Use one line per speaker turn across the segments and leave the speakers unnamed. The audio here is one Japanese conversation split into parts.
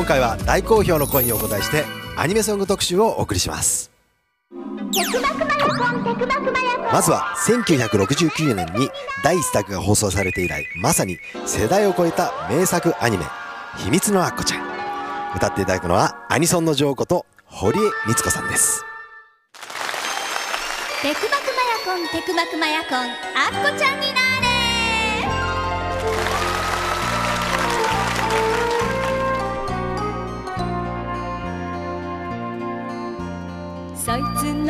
今回は大好評の声にお答えしてアニメソング特集をお送りします。まずは1969年に第1作が放送されて以来まさに世代を超えた名作アニメ「秘密のアッコちゃん」歌っていただくのはアニソンの女王こと堀江光子さんです。
テクマクマヤコンテクマクマヤコンアッコちゃんにな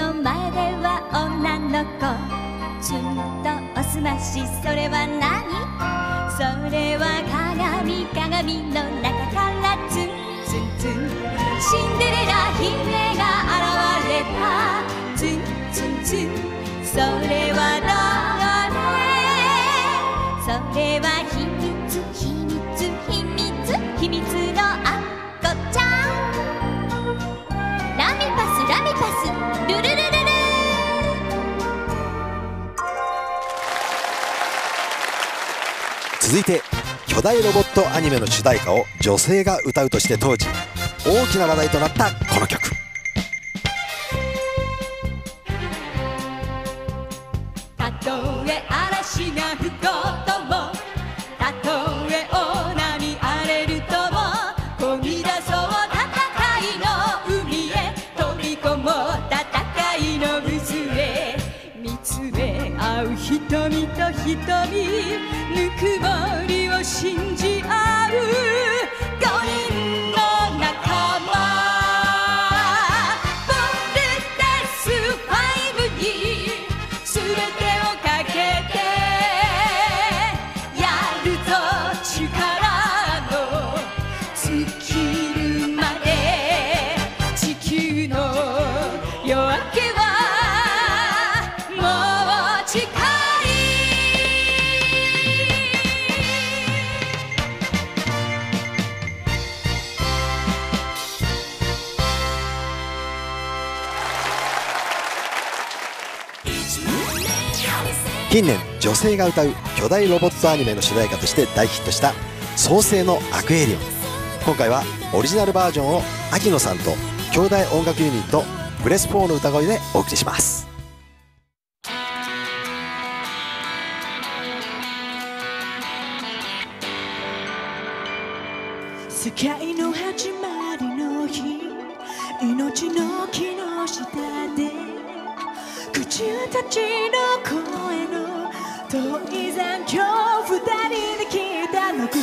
の前では女の子。ずっとおすましそれは何？それは鏡鏡の中からツンツン。ツンシンデレラ姫が現れたツンツンツンそれは誰それは秘
続いて巨大ロボットアニメの主題歌を女性が歌うとして当時大きな話題となったこの曲。
たとえ近
年女性が歌う巨大ロボットアニメの主題歌として大ヒットした「創世のアクエリオン」今回はオリジナルバージョンを秋野さんと兄弟音楽ユニットブレス4の歌声でお送りします。
世界の始まりの日。命の木の下で。口たちの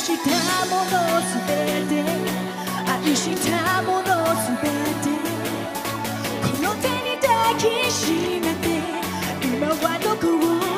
したものすべて。愛したものすべて。この手に抱きしめて。今はどこを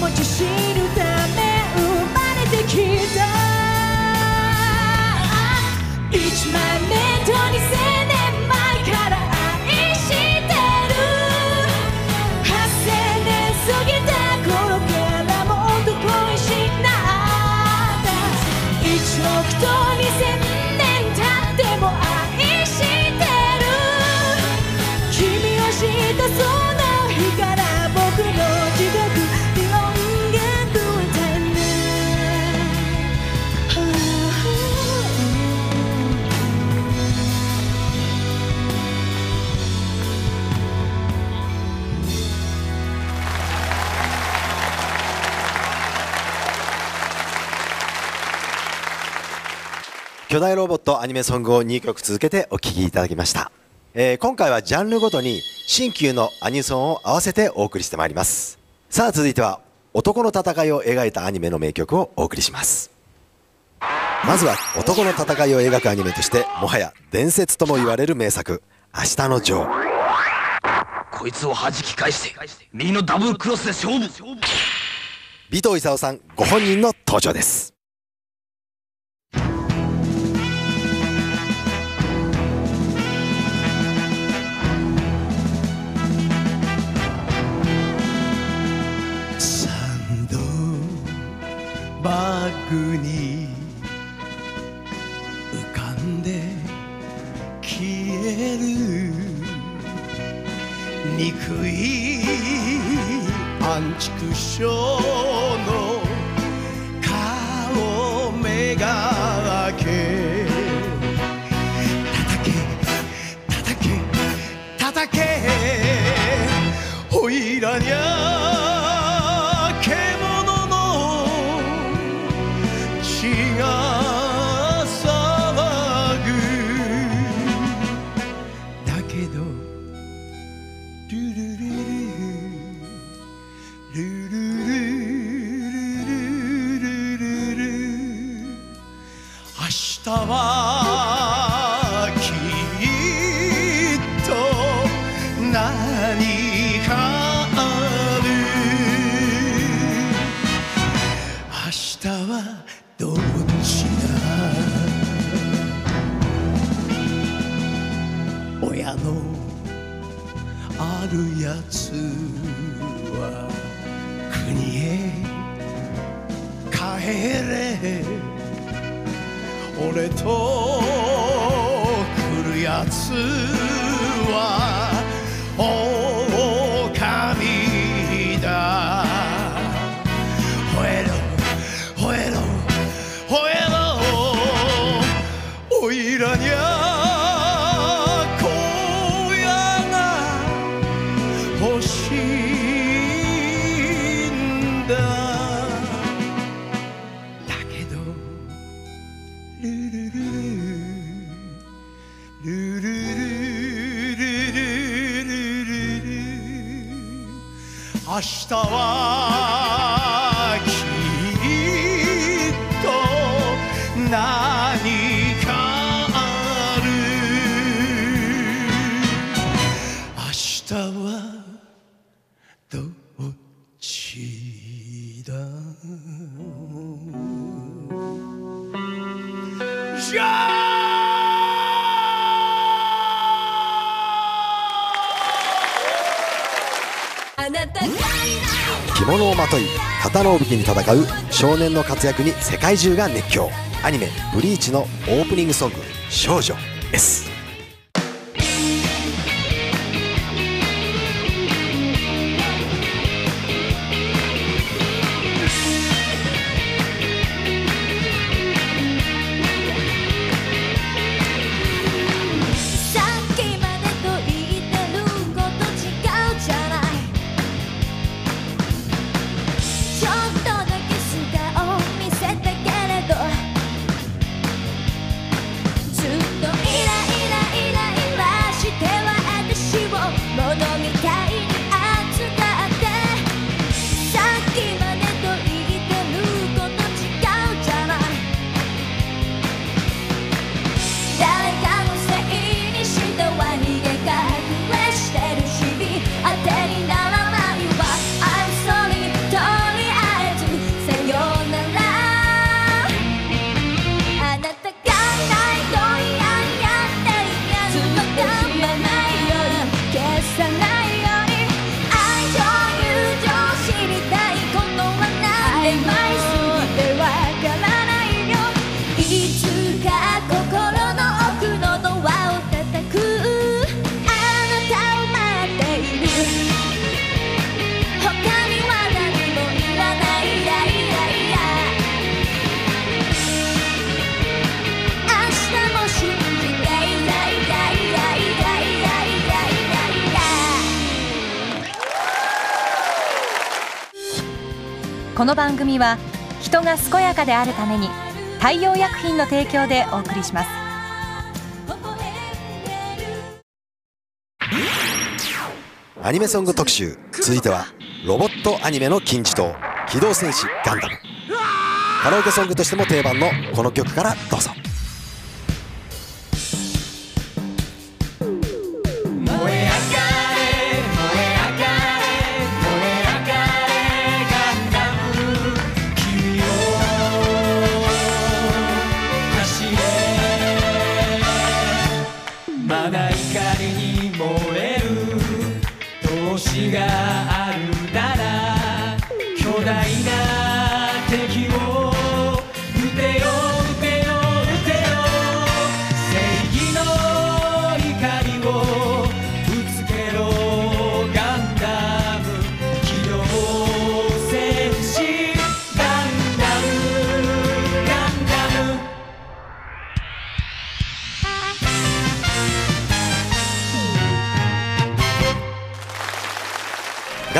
羽この気
巨大ロボットアニメソングを2曲続けてお聴きいただきました、えー今回はジャンルごとに新旧のアニソンを合わせてお送りしてまいります。さあ続いては男の戦いを描いたアニメの名曲をお送りします。まずは男の戦いを描くアニメとしてもはや伝説とも言われる名作「明日のジョー」
こいつを弾き返して右のダブルクロスで勝負。
尾藤勲さんご本人の登場です
バッグに浮かんで消える憎いアンチクショ明日は
着物をまとい刀を武器に戦う少年の活躍に世界中が熱狂。アニメ「ブリーチ」のオープニングソング「少女」
です。
この番組は人が健やかであるために太陽薬品の提供でお送りします。
アニメソング特集続いてはロボットアニメの金字塔「機動戦士ガンダム」カラオケソングとしても定番のこの曲からどうぞ。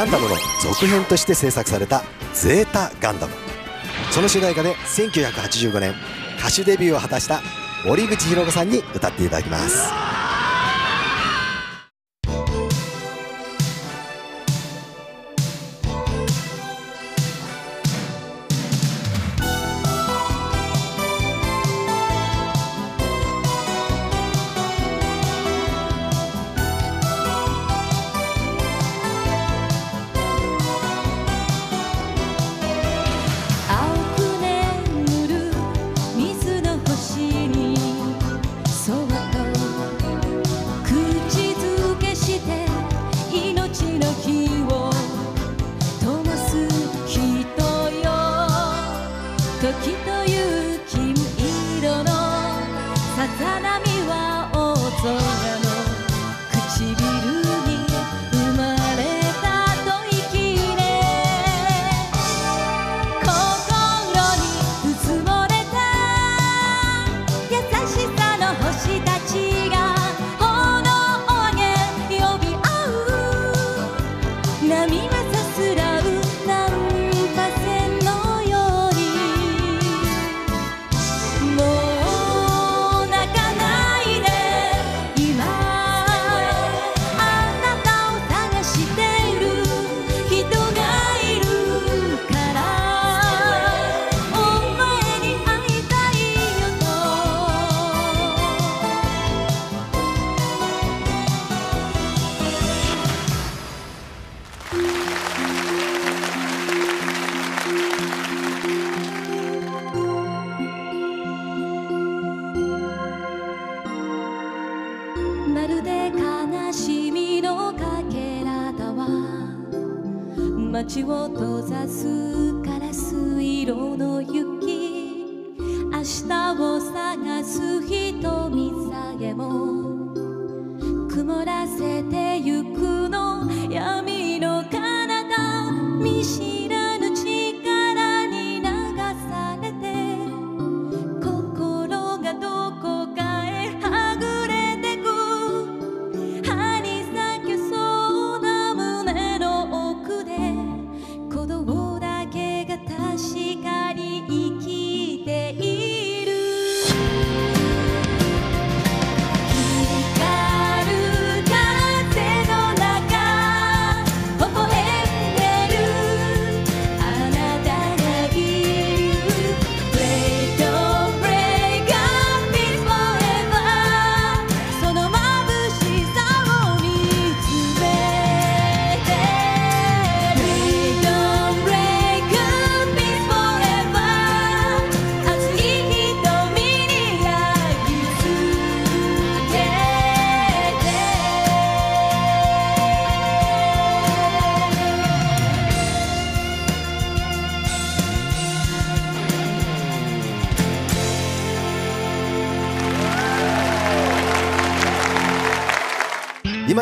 ガンダムの続編として制作された「ゼータ・ガンダム」その主題歌で1985年歌手デビューを果たした森口博子さんに歌っていただきます。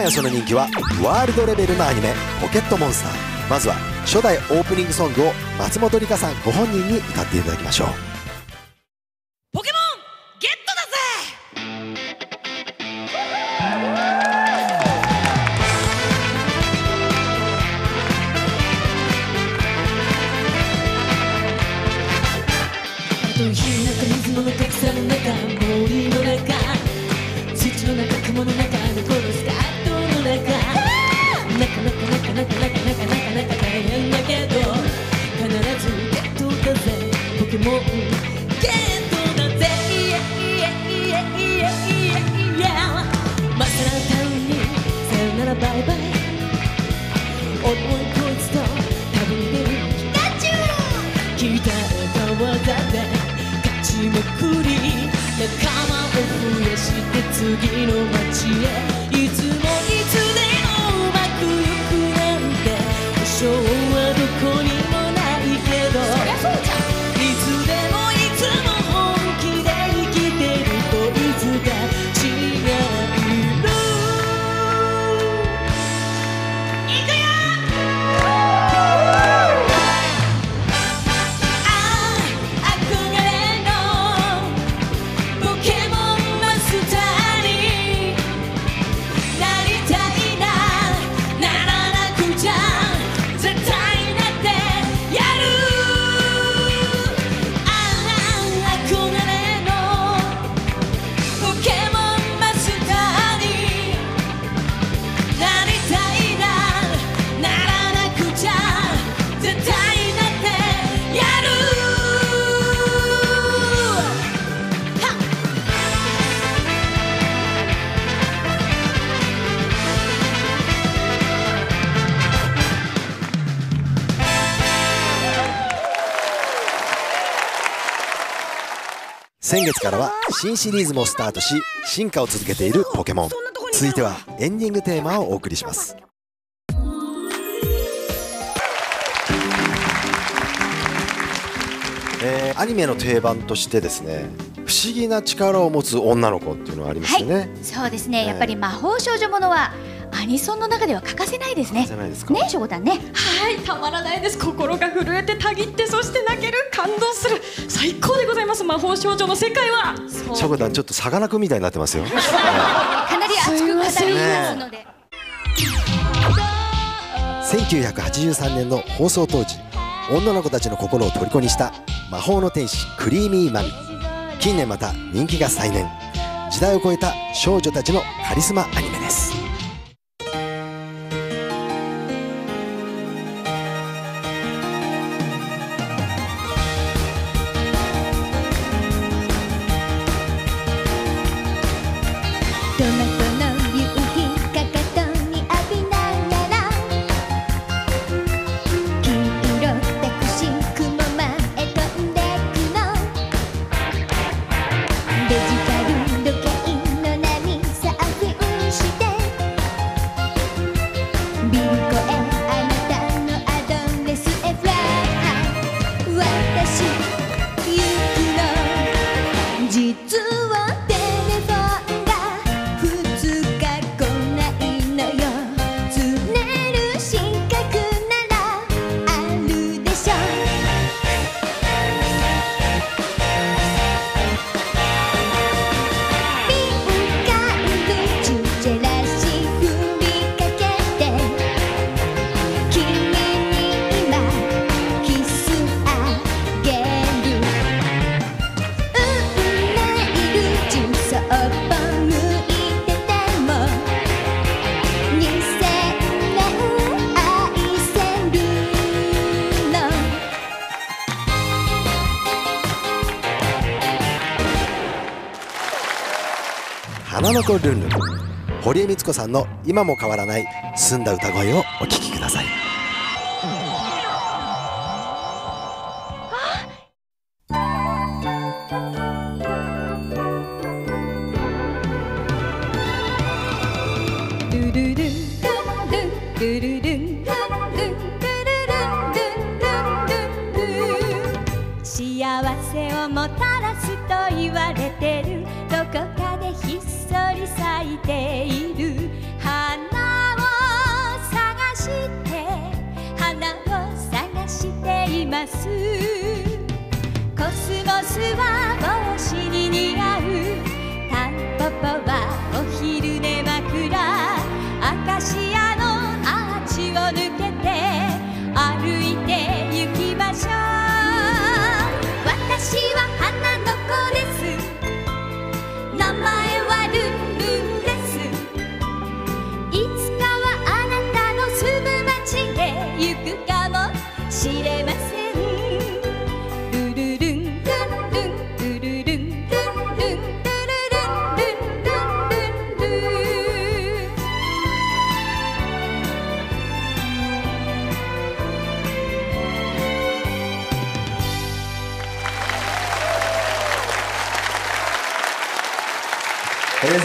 やその人気はワールドレベルのアニメ「ポケットモンスター」まずは初代オープニングソングを松本里香さんご本人に歌っていただきましょう。
先月からは新シリーズもスタートし進化を続けているポケモン。続いてはエンディングテーマをお送りします。えーアニメの定番としてですね不思議な力を持つ女の子っていうのがありますよね、
そうですね、やっぱり魔法少女ものはアニソンの中では欠かせないですね。
じゃないですか、
ねしょこたんね。
はいたまらないです。心が震えてたぎってそして泣ける。感動する。最高でございます。魔法少女の世界は。
シャコタンちょっとさかなクンみたいになってますよ。
かなり熱く語りますので。
1983年の放送当時女の子たちの心を虜にした魔法の天使クリーミーマミ。近年また人気が再燃。時代を超えた少女たちのカリスマアニメ
の
子ルンルン堀江光子さんの今も変わらない澄んだ歌声をお聴きください。
幸せをもたらすと言われてるどこかひっそり咲いている花を探して花を探しています。コスモスは帽子に似合う。タンポポはお昼寝枕。アカシアのアーチを抜けて歩いて行きましょう。私は花の子です。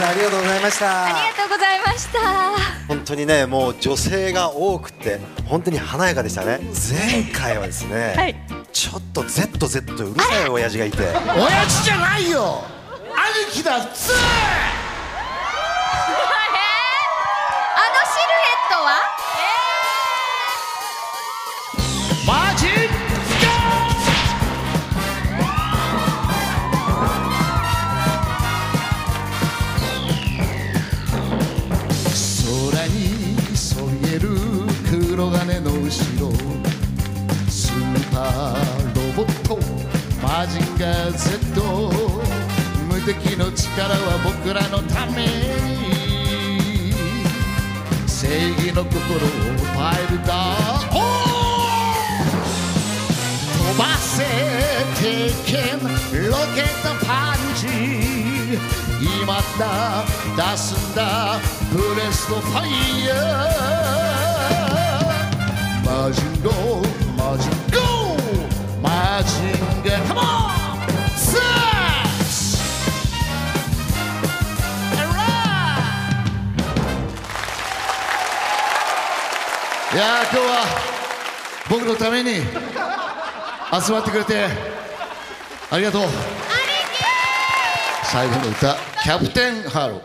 さんありがとうございました。
ありがとうございました。
本当にねもう女性が多くて本当に華やかでしたね。前回はですね、
はい。
ちょっと ZZ うるさい親父がいて。
親父じゃないよ。兄貴だっつー心をファイルだおー飛ばせ鉄拳ロケットパンチ今だ出すんだブレストファイヤーマジンゴーマジンゴーマジンいやー今日は僕のために集まってくれてありがとう。最後の歌「キャプテンハーロッ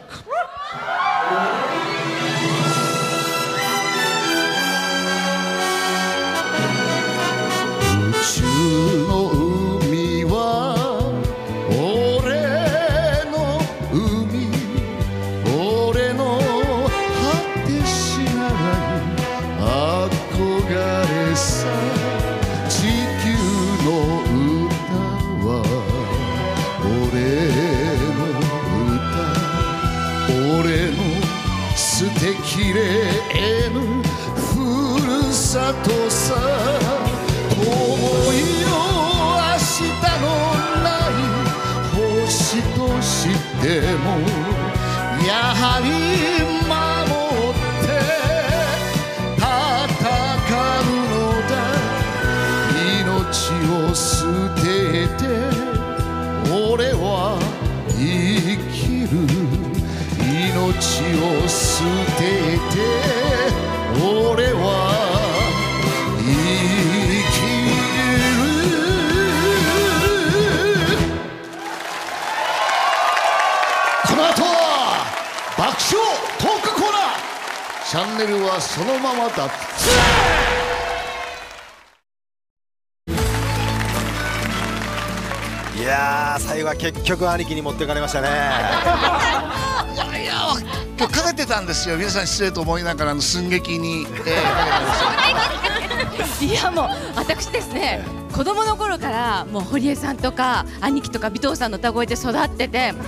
とさ遠いよ明日のない星としてもやはりネルはそのままだ。
いやー最後は結局兄貴に持ってかれましたね。
いやいや今日かけてたんですよ。皆さん失礼と思いながらの寸劇に、
いやもう私ですね子供の頃からもう堀江さんとか兄貴とか尾藤さんの歌声で育っててもう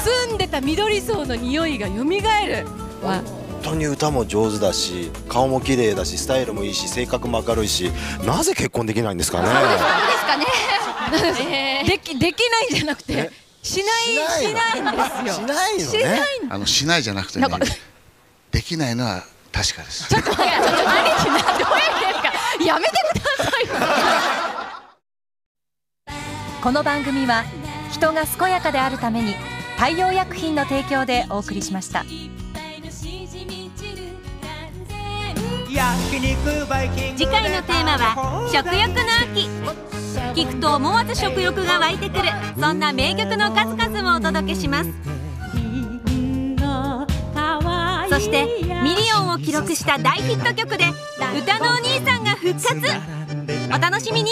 住んでた緑荘の匂いが蘇る。わ
本当に歌も上手だし顔も綺麗だしスタイルもいいし性格も明るいしなぜ結婚できないんですかね。
ですかね、できできないんじゃなくてしないしないんですよ。
しないのね。
しない
あのしないじゃなくてねできないのは確かです。
ちょっと待って兄貴などういう意味ですか？やめてくださいよ。
この番組は人が健やかであるために大洋薬品の提供でお送りしました
次回のテーマは食欲の秋。聞くと思わず食欲が湧いてくる。そんな名曲の数々もお届けします。そしてミリオンを記録した大ヒット曲で歌のお兄さんが復活。お楽しみに。